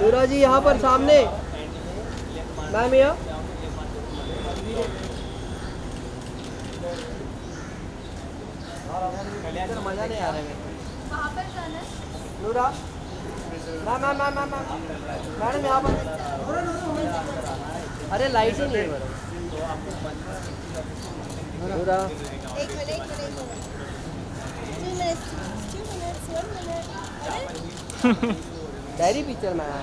नूरा जी यहाँ पर सामने। मैम यहाँ नूरा अरे लाइट ही नहीं डायरी पिक्चर में आया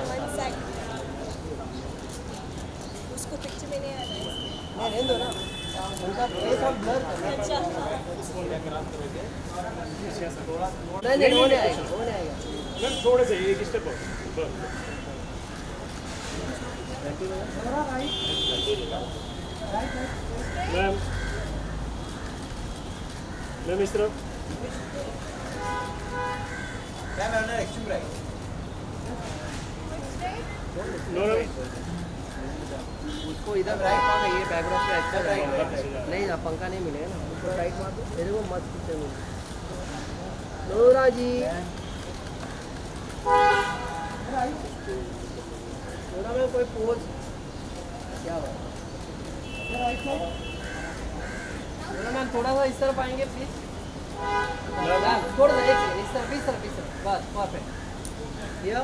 उसको पिक्चर में नहीं आ रहा है। नहीं दो ना। उनका फेस हम ब्लर करना अच्छा। नहीं नहीं वो आएगा वो आएगा। मैम थोड़े से एक स्टेप मैम मैम इस तरफ़। उसको इधर राइट मार ये बैकग्राउंड पे अच्छा नहीं ना पंखा नहीं मिलेगा ना। उसको राइट मार दो मेरे को मस्त पिक्चर मिल। नूरा जी। नूरा में कोई पोज क्या नूरा मैम, थोड़ा सा इस तरफ़ आएँगे प्लीज़ मैम थोड़ा सा एक सेकंड इस तरफ़ इस तरफ़ इस तरफ़ बस परफेक्ट ये